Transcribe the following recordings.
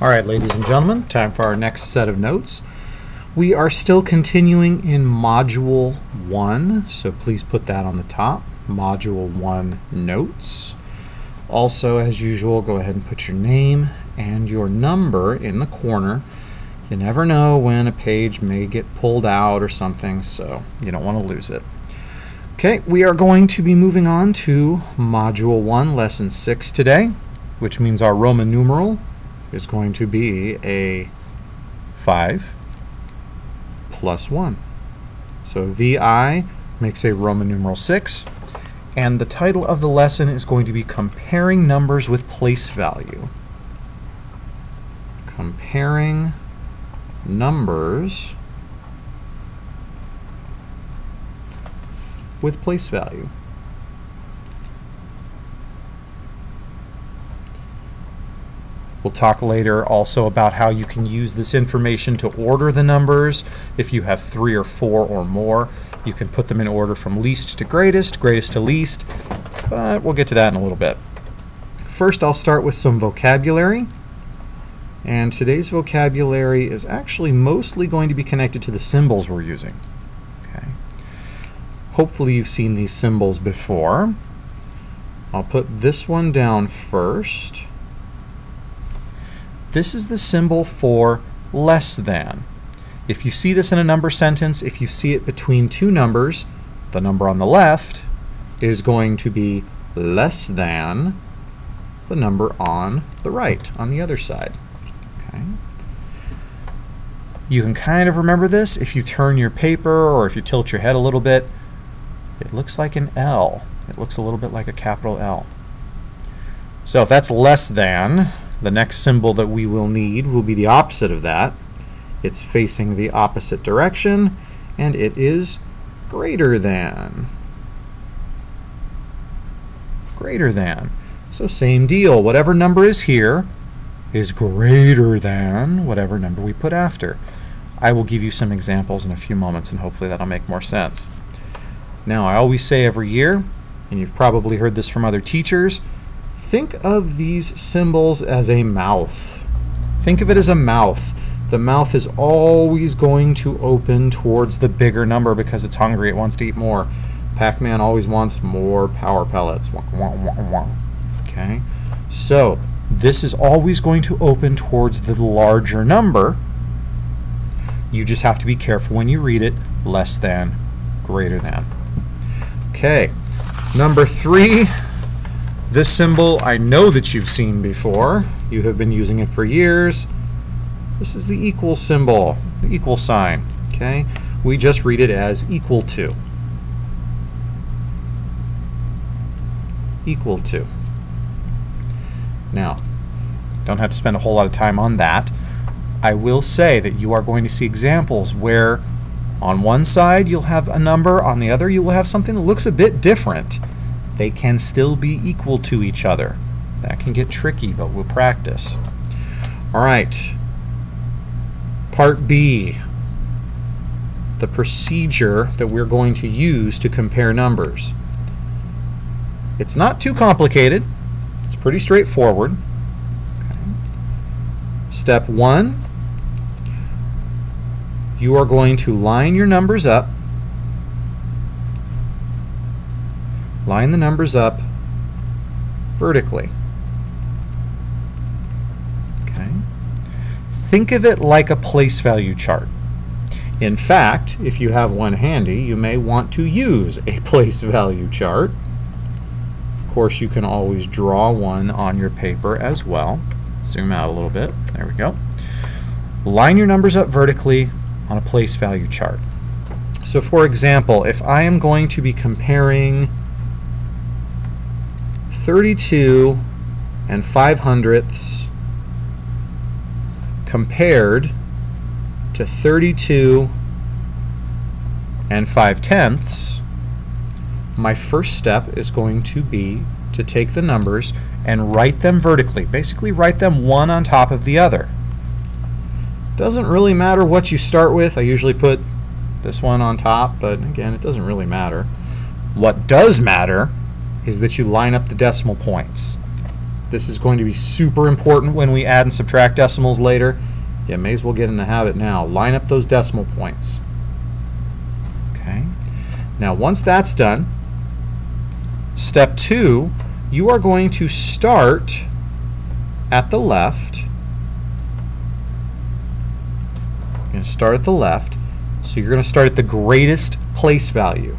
All right, ladies and gentlemen, time for our next set of notes. We are still continuing in Module 1, so please put that on the top. Module 1 Notes. Also, as usual, go ahead and put your name and your number in the corner. You never know when a page may get pulled out or something, so you don't want to lose it. Okay, we are going to be moving on to Module 1, Lesson 6 today, which means our Roman numeral is going to be a 5 plus 1. So VI makes a Roman numeral 6, and the title of the lesson is going to be Comparing Numbers with Place Value. Comparing numbers with place value. We'll talk later also about how you can use this information to order the numbers. If you have three or four or more, you can put them in order from least to greatest, greatest to least, but we'll get to that in a little bit. First, I'll start with some vocabulary. And today's vocabulary is actually mostly going to be connected to the symbols we're using. Okay. Hopefully you've seen these symbols before. I'll put this one down first. This is the symbol for less than. If you see this in a number sentence, if you see it between two numbers, the number on the left is going to be less than the number on the right, on the other side. Okay. You can kind of remember this if you turn your paper or if you tilt your head a little bit. It looks like an L. It looks a little bit like a capital L. So if that's less than, the next symbol that we will need will be the opposite of that. It's facing the opposite direction, and it is greater than. Greater than. So same deal. Whatever number is here is greater than whatever number we put after. I will give you some examples in a few moments, and hopefully that'll make more sense. Now, I always say every year, and you've probably heard this from other teachers, think of these symbols as a mouth. Think of it as a mouth. The mouth is always going to open towards the bigger number because it's hungry. It wants to eat more. Pac-Man always wants more power pellets. Okay, so this is always going to open towards the larger number. You just have to be careful when you read it. Less than, greater than. Okay, number three this symbol I know that you've seen before. You have been using it for years. This is the equal symbol, the equal sign. Okay, we just read it as equal to. Equal to. Now, don't have to spend a whole lot of time on that. I will say that you are going to see examples where on one side you'll have a number, on the other you will have something that looks a bit different they can still be equal to each other. That can get tricky, but we'll practice. All right. Part B, the procedure that we're going to use to compare numbers. It's not too complicated. It's pretty straightforward. Okay. Step one, you are going to line your numbers up line the numbers up vertically. Okay. Think of it like a place value chart. In fact, if you have one handy, you may want to use a place value chart. Of course, you can always draw one on your paper as well. Zoom out a little bit. There we go. Line your numbers up vertically on a place value chart. So for example, if I am going to be comparing 32 and 5 hundredths compared to 32 and 5 tenths, my first step is going to be to take the numbers and write them vertically. Basically write them one on top of the other. Doesn't really matter what you start with. I usually put this one on top, but again, it doesn't really matter. What does matter is that you line up the decimal points. This is going to be super important when we add and subtract decimals later. You may as well get in the habit now. Line up those decimal points. Okay. Now once that's done, step two, you are going to start at the left. You're going to start at the left. So you're going to start at the greatest place value.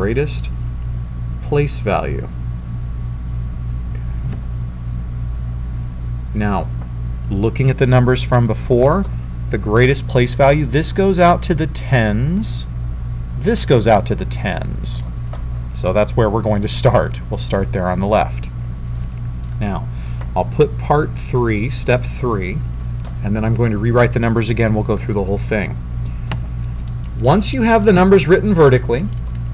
Greatest place value. Now, looking at the numbers from before, the greatest place value, this goes out to the tens, this goes out to the tens. So that's where we're going to start. We'll start there on the left. Now, I'll put part three, step three, and then I'm going to rewrite the numbers again. We'll go through the whole thing. Once you have the numbers written vertically,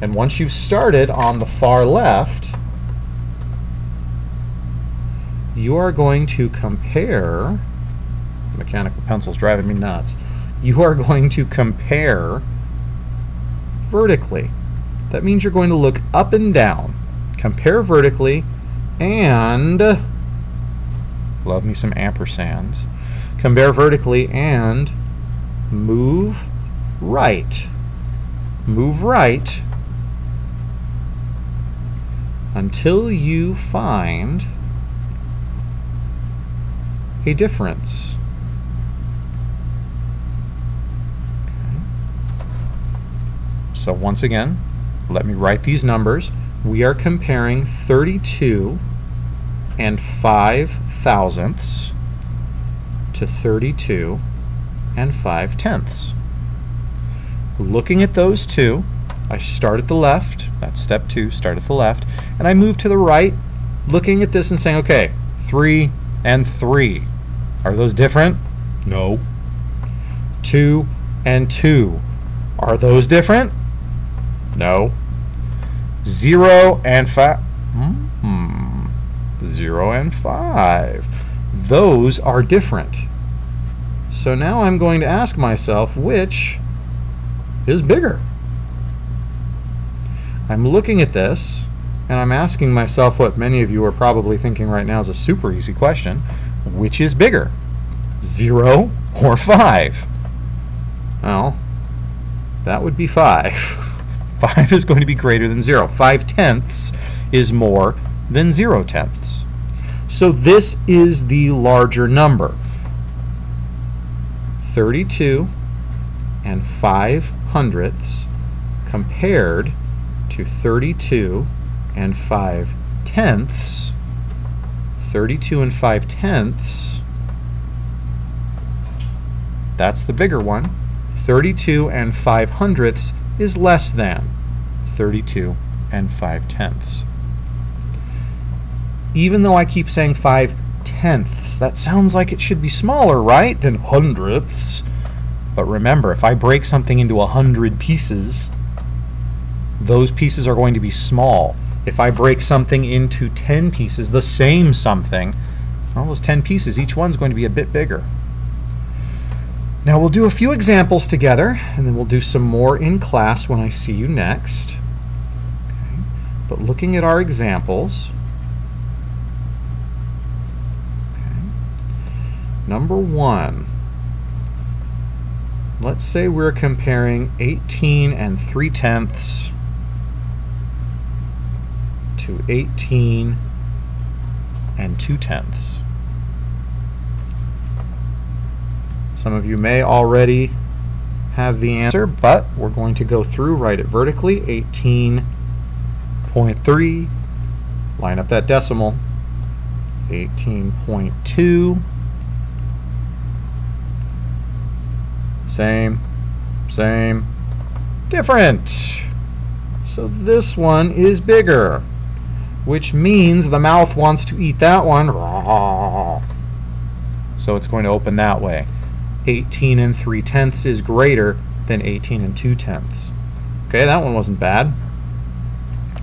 and once you've started on the far left, you are going to compare, mechanical pencil's driving me nuts, you are going to compare vertically. That means you're going to look up and down, compare vertically, and love me some ampersands. Compare vertically and move right. Move right until you find a difference. Okay. So once again, let me write these numbers. We are comparing 32 and 5 thousandths to 32 and 5 tenths. Looking at those two, I start at the left, that's step two, start at the left, and I move to the right, looking at this and saying, okay, 3 and 3. Are those different? No. 2 and 2. Are those different? No. 0 and 5. Hmm. 0 and 5. Those are different. So now I'm going to ask myself which is bigger. I'm looking at this and I'm asking myself what many of you are probably thinking right now is a super easy question. Which is bigger? 0 or 5? Well, that would be 5. 5 is going to be greater than 0. 5 tenths is more than 0 tenths. So this is the larger number. 32 and 5 hundredths compared to 32 and 5 tenths. 32 and 5 tenths, that's the bigger one. 32 and 5 hundredths is less than 32 and 5 tenths. Even though I keep saying 5 tenths, that sounds like it should be smaller, right, than hundredths. But remember, if I break something into a hundred pieces, those pieces are going to be small. If I break something into 10 pieces, the same something, well, those 10 pieces, each one's going to be a bit bigger. Now we'll do a few examples together, and then we'll do some more in class when I see you next. Okay. But looking at our examples, okay. number one, let's say we're comparing 18 and 3 tenths to 18 and 2 tenths. Some of you may already have the answer, but we're going to go through, write it vertically, 18.3, line up that decimal, 18.2, same, same, different. So this one is bigger which means the mouth wants to eat that one. So it's going to open that way. 18 and 3 tenths is greater than 18 and 2 tenths. Okay, that one wasn't bad.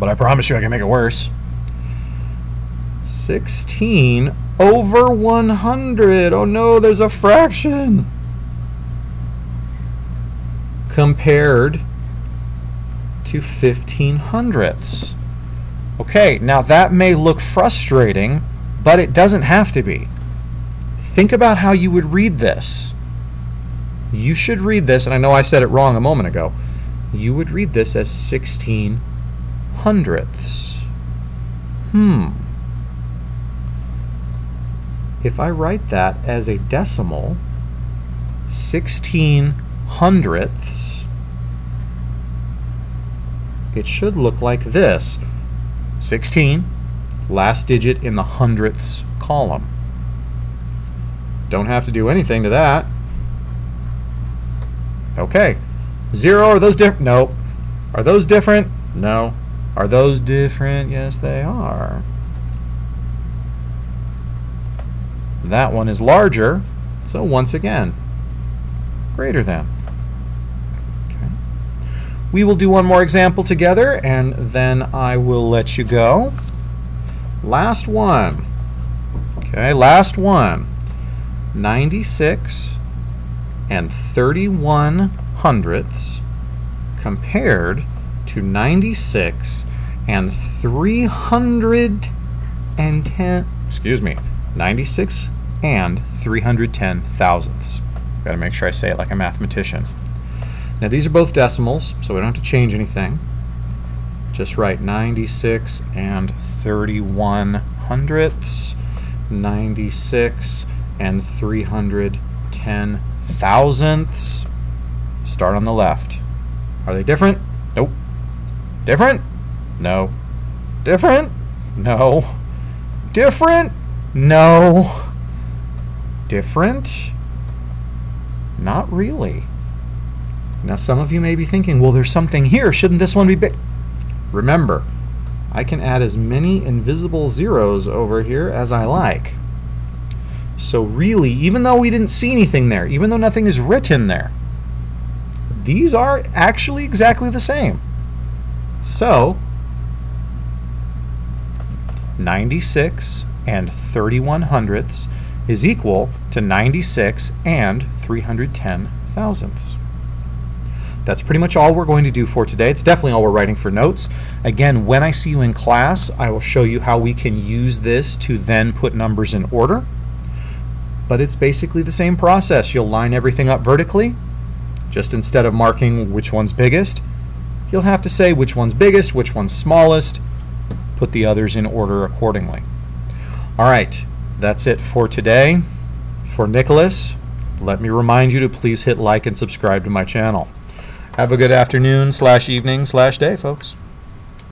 But I promise you I can make it worse. 16 over 100. Oh no, there's a fraction. Compared to 15 hundredths. Okay, now that may look frustrating, but it doesn't have to be. Think about how you would read this. You should read this, and I know I said it wrong a moment ago. You would read this as 16 hundredths. Hmm. If I write that as a decimal, 16 hundredths, it should look like this. 16, last digit in the hundredths column. Don't have to do anything to that. Okay. Zero, are those different? Nope. Are those different? No. Are those different? Yes, they are. That one is larger, so once again, greater than. We will do one more example together, and then I will let you go. Last one. Okay, last one. 96 and 31 hundredths compared to 96 and 310, excuse me, 96 and 310 thousandths. Got to make sure I say it like a mathematician. Now these are both decimals, so we don't have to change anything. Just write 96 and 31 hundredths, 96 and 310 thousandths. Start on the left. Are they different? Nope. Different? No. Different? No. Different? No. Different? Not really. Now some of you may be thinking, well there's something here, shouldn't this one be big? Remember, I can add as many invisible zeros over here as I like. So really, even though we didn't see anything there, even though nothing is written there, these are actually exactly the same. So, 96 and 31 hundredths is equal to 96 and 310 thousandths. That's pretty much all we're going to do for today. It's definitely all we're writing for notes. Again, when I see you in class, I will show you how we can use this to then put numbers in order but it's basically the same process. You'll line everything up vertically, just instead of marking which one's biggest, you'll have to say which one's biggest, which one's smallest, put the others in order accordingly. All right, that's it for today. For Nicholas, let me remind you to please hit like and subscribe to my channel. Have a good afternoon slash evening slash day, folks.